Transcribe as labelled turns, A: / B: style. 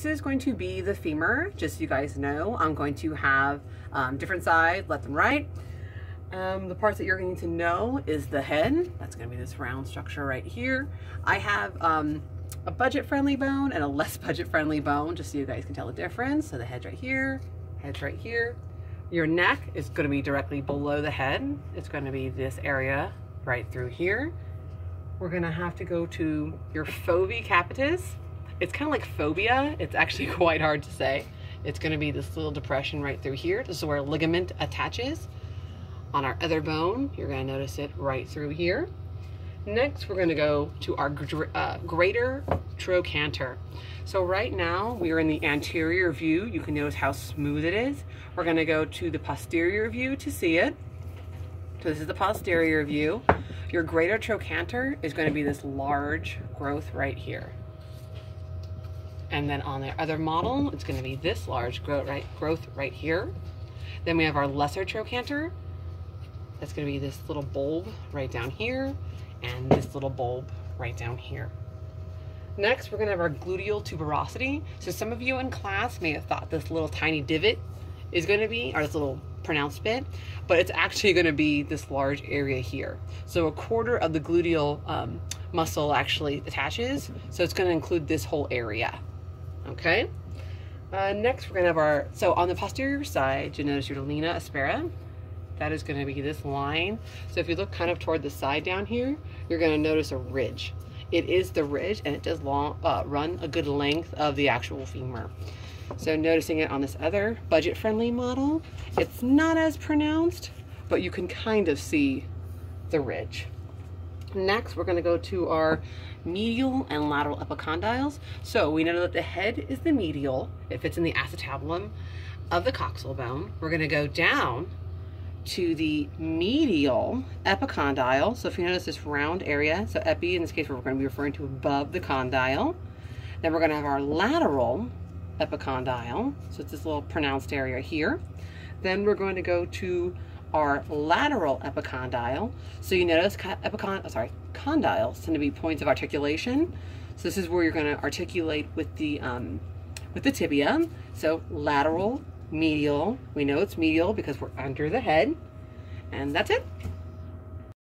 A: This is going to be the femur, just so you guys know. I'm going to have um, different sides, left and right. Um, the parts that you're going to know is the head. That's going to be this round structure right here. I have um, a budget-friendly bone and a less budget-friendly bone, just so you guys can tell the difference. So the head's right here, head's right here. Your neck is going to be directly below the head. It's going to be this area right through here. We're going to have to go to your fovea capitis. It's kind of like phobia. It's actually quite hard to say. It's going to be this little depression right through here. This is where ligament attaches. On our other bone, you're going to notice it right through here. Next, we're going to go to our uh, greater trochanter. So right now, we are in the anterior view. You can notice how smooth it is. We're going to go to the posterior view to see it. So this is the posterior view. Your greater trochanter is going to be this large growth right here. And then on the other model, it's going to be this large growth right, growth right here. Then we have our lesser trochanter. That's going to be this little bulb right down here and this little bulb right down here. Next, we're going to have our gluteal tuberosity. So some of you in class may have thought this little tiny divot is going to be, or this little pronounced bit, but it's actually going to be this large area here. So a quarter of the gluteal um, muscle actually attaches, so it's going to include this whole area. Okay. Uh, next, we're to have our, so on the posterior side, you notice your linea aspera. That is going to be this line. So if you look kind of toward the side down here, you're going to notice a ridge. It is the ridge and it does long, uh, run a good length of the actual femur. So noticing it on this other budget-friendly model, it's not as pronounced, but you can kind of see the ridge. Next, we're going to go to our medial and lateral epicondyles. So we know that the head is the medial. It fits in the acetabulum of the coxal bone. We're going to go down to the medial epicondyle. So if you notice this round area, so epi in this case we're going to be referring to above the condyle. Then we're going to have our lateral epicondyle. So it's this little pronounced area here. Then we're going to go to our lateral epicondyle. So you notice epicond, oh, sorry, condyles tend to be points of articulation. So this is where you're going to articulate with the um, with the tibia. So lateral, medial. We know it's medial because we're under the head. And that's it.